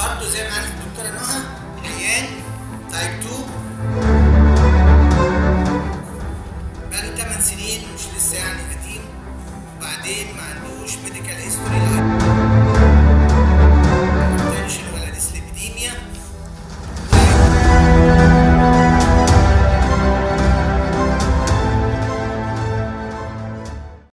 برضه زي ما قالت الدكتوره نهى عيان type 2 بقاله 8 سنين مش لسه يعني قديم وبعدين ما عندوش medical